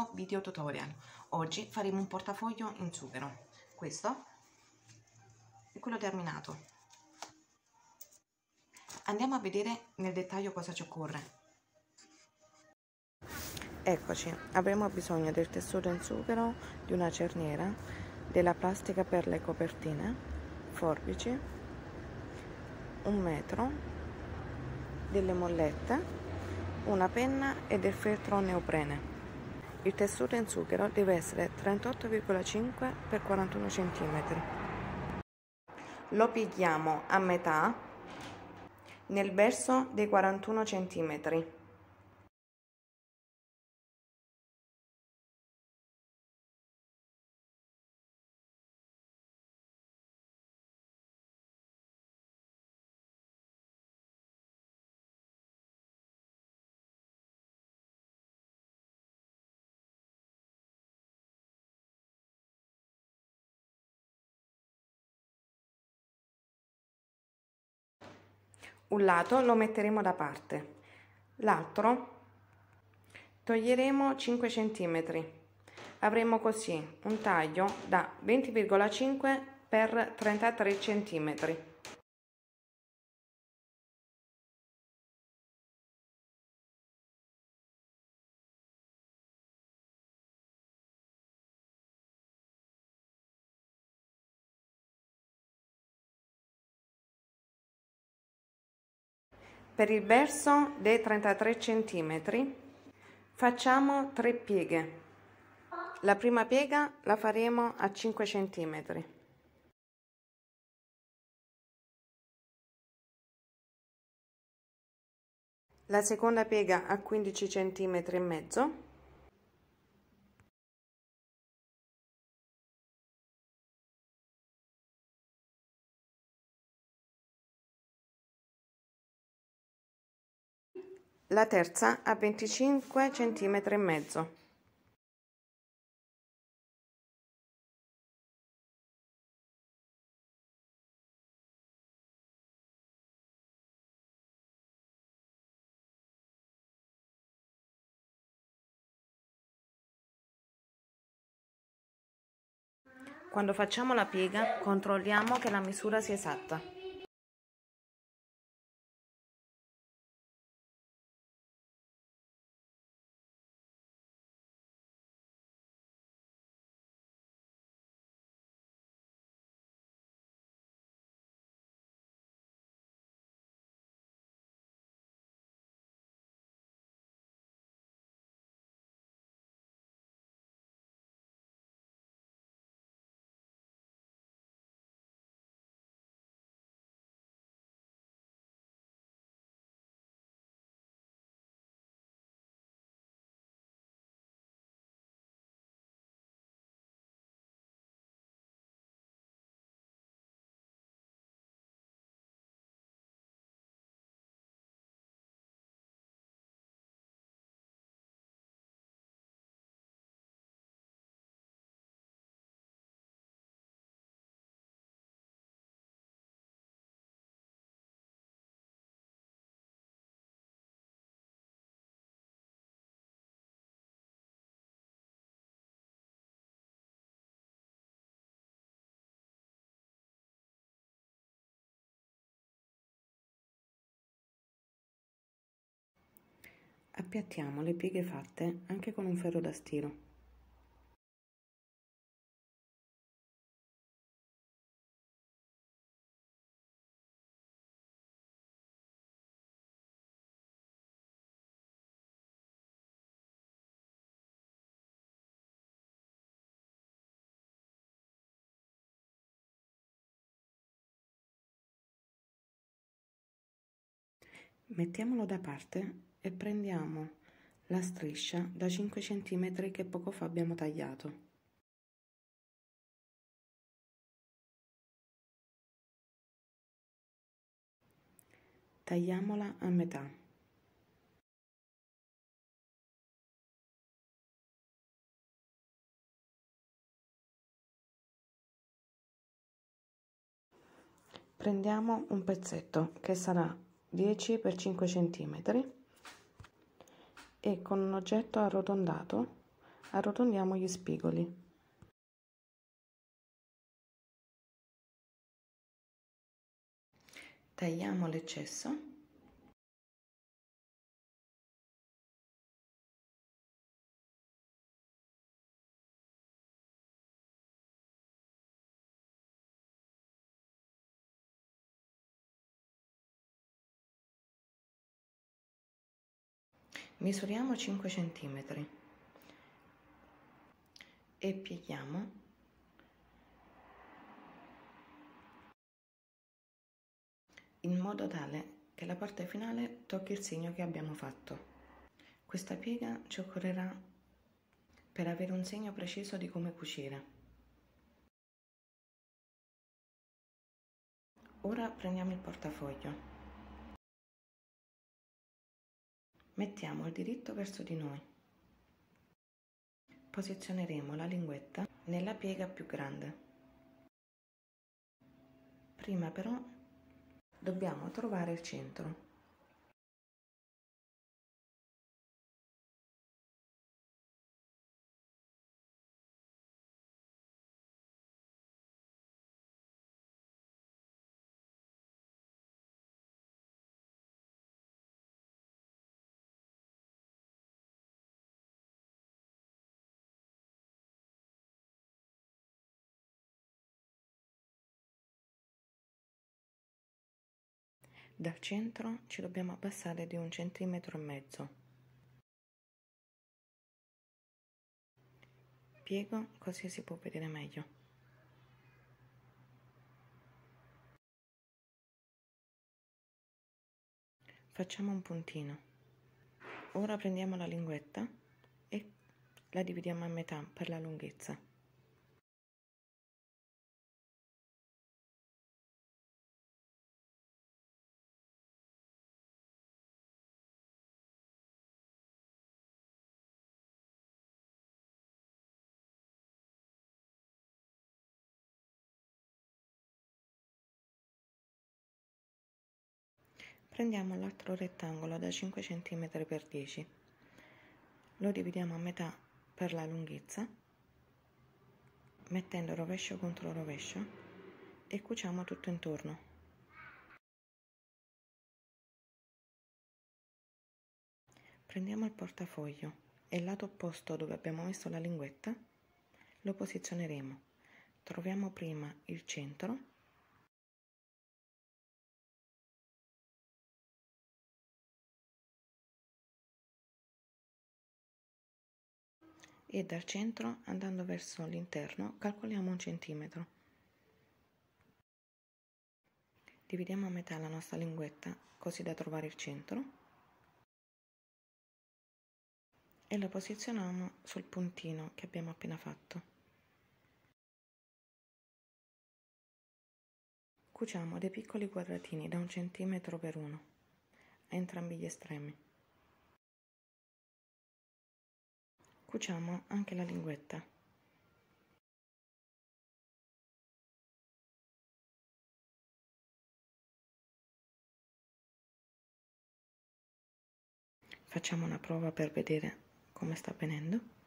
mio video tutorial. Oggi faremo un portafoglio in sughero. Questo è quello terminato. Andiamo a vedere nel dettaglio cosa ci occorre. Eccoci, avremo bisogno del tessuto in sughero, di una cerniera, della plastica per le copertine, forbici, un metro, delle mollette, una penna e del feltro neoprene. Il tessuto in sughero deve essere 38,5 x 41 cm. Lo pieghiamo a metà nel verso dei 41 cm. Un lato lo metteremo da parte. L'altro toglieremo 5 cm avremo così un taglio da 20,5 per 33 cm Per il verso dei 33 cm facciamo 3 pieghe. La prima piega la faremo a 5 cm. La seconda piega a 15 cm e mezzo. La terza a 25 cm e mezzo. Quando facciamo la piega controlliamo che la misura sia esatta. Appiattiamo le pieghe fatte anche con un ferro da stiro. Mettiamolo da parte e prendiamo la striscia da 5 cm che poco fa abbiamo tagliato. Tagliamola a metà. Prendiamo un pezzetto che sarà 10 x 5 cm e con un oggetto arrotondato Arrotondiamo gli spigoli. Tagliamo l'eccesso. Misuriamo 5 cm e pieghiamo in modo tale che la parte finale tocchi il segno che abbiamo fatto. Questa piega ci occorrerà per avere un segno preciso di come cucire. Ora prendiamo il portafoglio. Mettiamo il diritto verso di noi. Posizioneremo la linguetta nella piega più grande. Prima però dobbiamo trovare il centro. Dal centro ci dobbiamo abbassare di un centimetro e mezzo. Piego così si può vedere meglio. Facciamo un puntino. Ora prendiamo la linguetta e la dividiamo a metà per la lunghezza. Prendiamo l'altro rettangolo da 5 cm x 10, lo dividiamo a metà per la lunghezza, mettendo rovescio contro rovescio e cuciamo tutto intorno. Prendiamo il portafoglio e il lato opposto dove abbiamo messo la linguetta lo posizioneremo. Troviamo prima il centro e dal centro andando verso l'interno calcoliamo un centimetro. Dividiamo a metà la nostra linguetta così da trovare il centro e la posizioniamo sul puntino che abbiamo appena fatto. Cuciamo dei piccoli quadratini da un centimetro per uno a entrambi gli estremi. Cuciamo anche la linguetta. Facciamo una prova per vedere come sta venendo.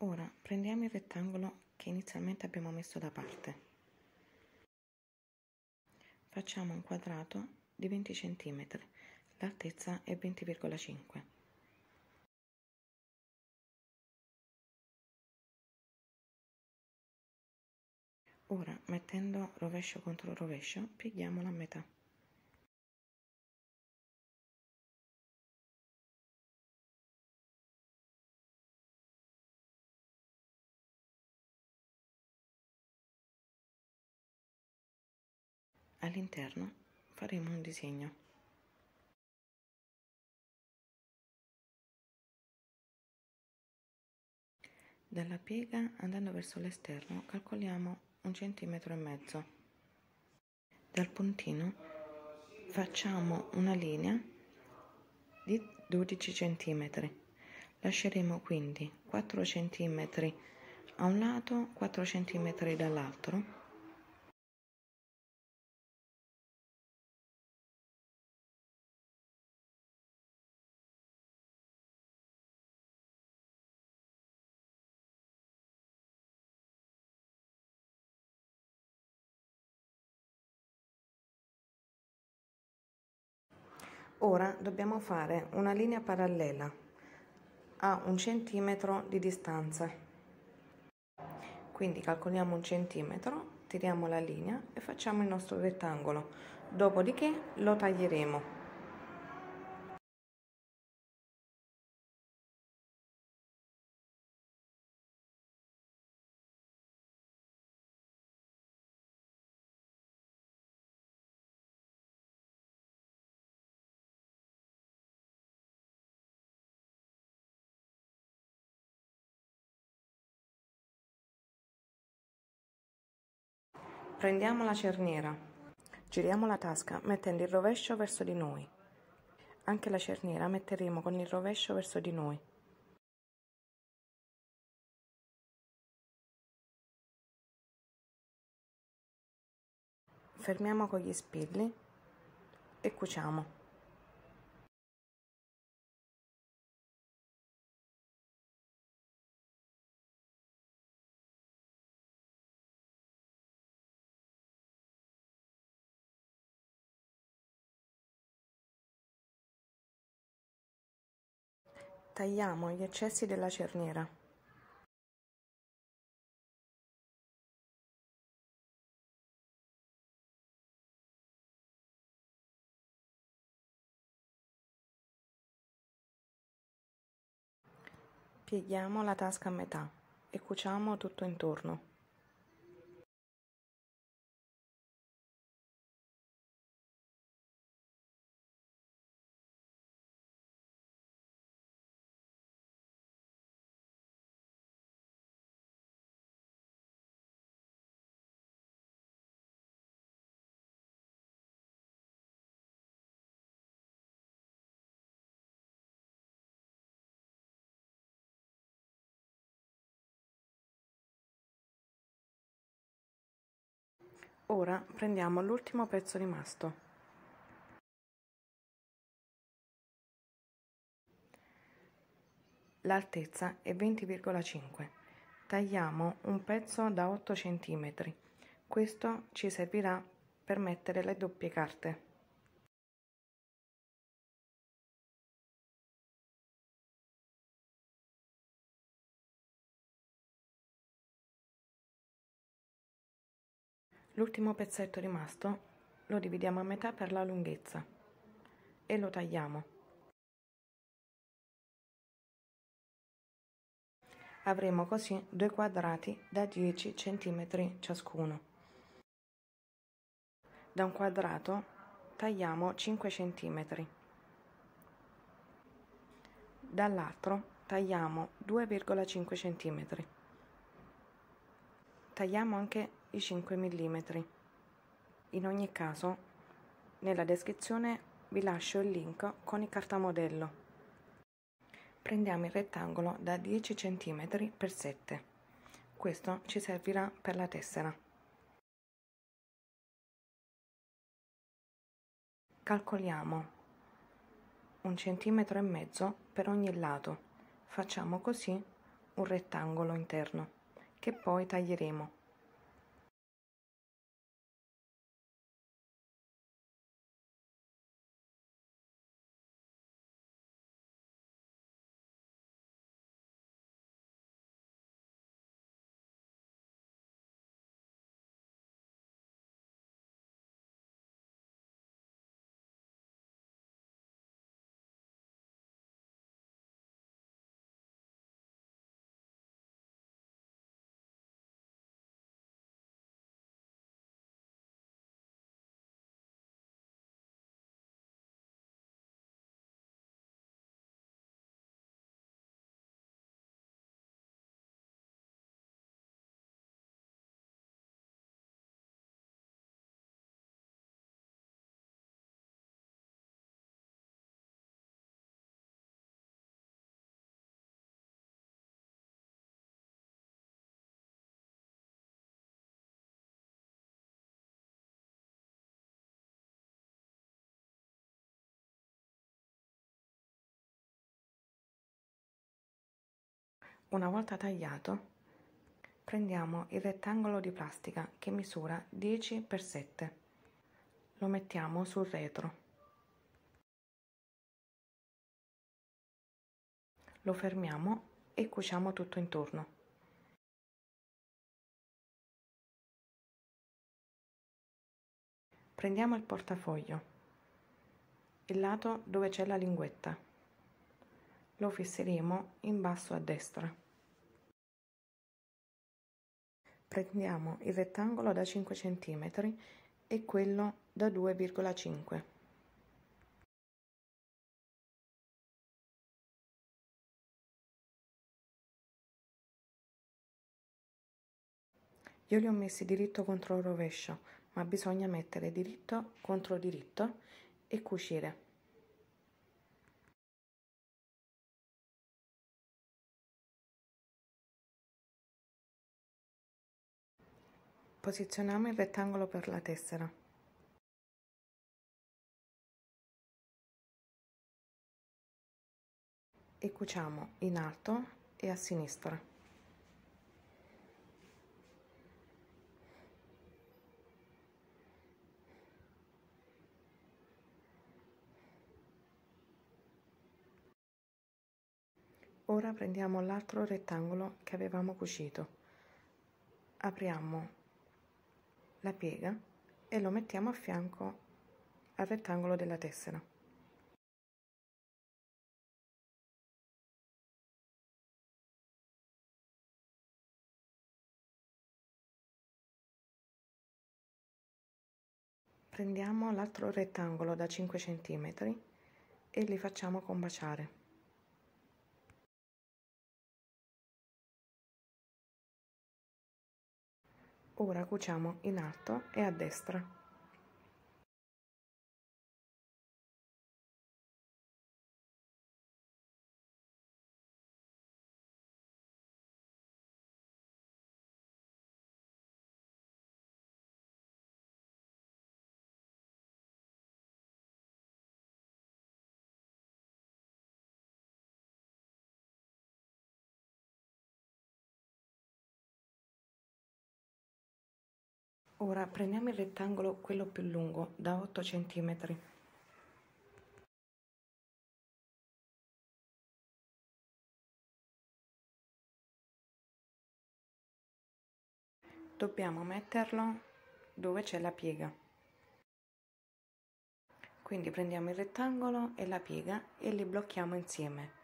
Ora prendiamo il rettangolo che inizialmente abbiamo messo da parte. Facciamo un quadrato di 20 cm, l'altezza è 20,5 Ora, mettendo rovescio contro rovescio, pieghiamolo a metà. All'interno faremo un disegno. Dalla piega andando verso l'esterno calcoliamo un centimetro e mezzo. Dal puntino facciamo una linea di 12 centimetri. Lasceremo quindi 4 centimetri a un lato 4 cm dall'altro Ora dobbiamo fare una linea parallela a un centimetro di distanza. Quindi calcoliamo un centimetro, tiriamo la linea e facciamo il nostro rettangolo. Dopodiché lo taglieremo. Prendiamo la cerniera, giriamo la tasca mettendo il rovescio verso di noi. Anche la cerniera metteremo con il rovescio verso di noi. Fermiamo con gli spilli e cuciamo. Tagliamo gli eccessi della cerniera. Pieghiamo la tasca a metà e cuciamo tutto intorno. Ora prendiamo l'ultimo pezzo rimasto. L'altezza è 20,5. Tagliamo un pezzo da 8 cm. Questo ci servirà per mettere le doppie carte. L'ultimo pezzetto rimasto lo dividiamo a metà per la lunghezza e lo tagliamo. Avremo così due quadrati da 10 cm ciascuno. Da un quadrato tagliamo 5 cm. Dall'altro tagliamo 2,5 cm. Tagliamo anche i 5 mm. In ogni caso, nella descrizione vi lascio il link con il cartamodello. Prendiamo il rettangolo da 10 cm per 7. Questo ci servirà per la tessera. Calcoliamo un centimetro e mezzo per ogni lato. Facciamo così un rettangolo interno che poi taglieremo. Una volta tagliato, prendiamo il rettangolo di plastica che misura 10 x 7. Lo mettiamo sul retro. Lo fermiamo e cuciamo tutto intorno. Prendiamo il portafoglio, il lato dove c'è la linguetta. Lo fisseremo in basso a destra. Prendiamo il rettangolo da 5 cm e quello da 2,5 Io li ho messi diritto contro il rovescio ma bisogna mettere diritto contro diritto e cucire. Posizioniamo il rettangolo per la tessera. E cuciamo in alto e a sinistra. Ora prendiamo l'altro rettangolo che avevamo cucito, apriamo la piega e lo mettiamo a fianco al rettangolo della tessera. Prendiamo l'altro rettangolo da 5 cm e li facciamo combaciare. Ora cuciamo in alto e a destra. Ora prendiamo il rettangolo, quello più lungo, da 8 cm. Dobbiamo metterlo dove c'è la piega. Quindi prendiamo il rettangolo e la piega e li blocchiamo insieme.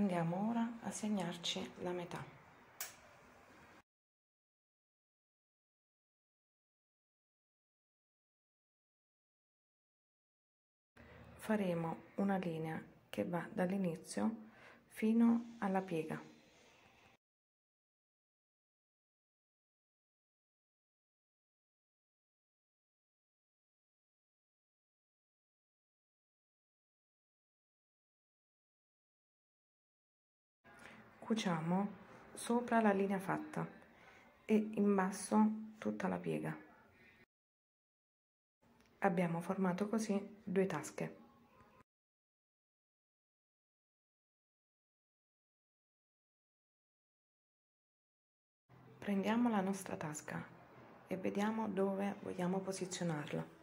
Andiamo ora a segnarci la metà. Faremo una linea che va dall'inizio fino alla piega. Cuciamo sopra la linea fatta e in basso tutta la piega. Abbiamo formato così due tasche. Prendiamo la nostra tasca e vediamo dove vogliamo posizionarla.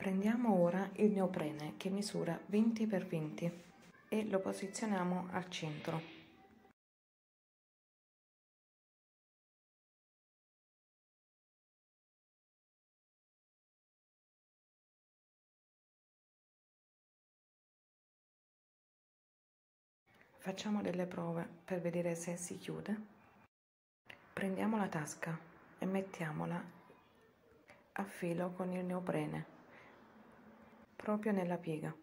Prendiamo ora il neoprene che misura 20 x 20 e lo posizioniamo al centro. Facciamo delle prove per vedere se si chiude. Prendiamo la tasca e mettiamola a filo con il neoprene proprio nella piega.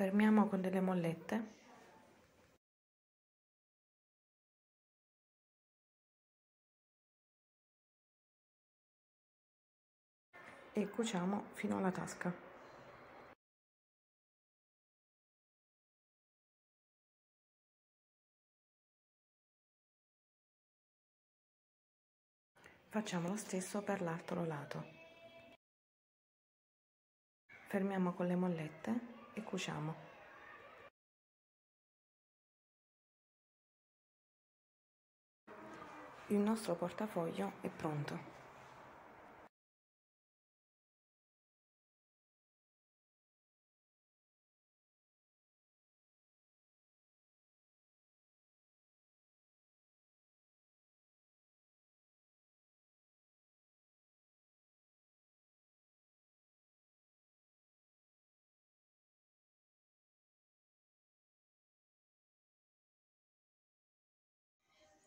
Fermiamo con delle mollette. E cuciamo fino alla tasca. Facciamo lo stesso per l'altro lato. Fermiamo con le mollette e cuciamo. Il nostro portafoglio è pronto.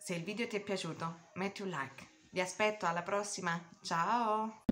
Se il video ti è piaciuto, metti un like. Vi aspetto alla prossima. Ciao!